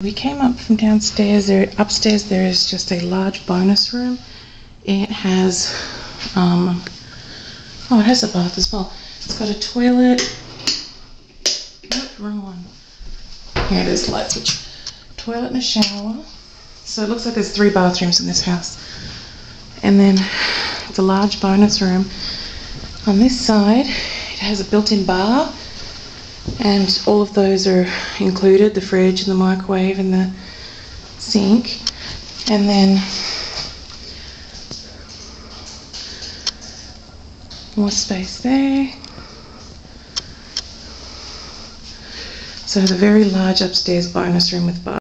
We came up from downstairs. There, upstairs, there is just a large bonus room. It has, um, oh, it has a bath as well. It's got a toilet. Wrong one. Here it is, light switch. Toilet and a shower. So it looks like there's three bathrooms in this house. And then it's a large bonus room. On this side, it has a built-in bar and all of those are included the fridge and the microwave and the sink. And then more space there. So the very large upstairs bonus room with bar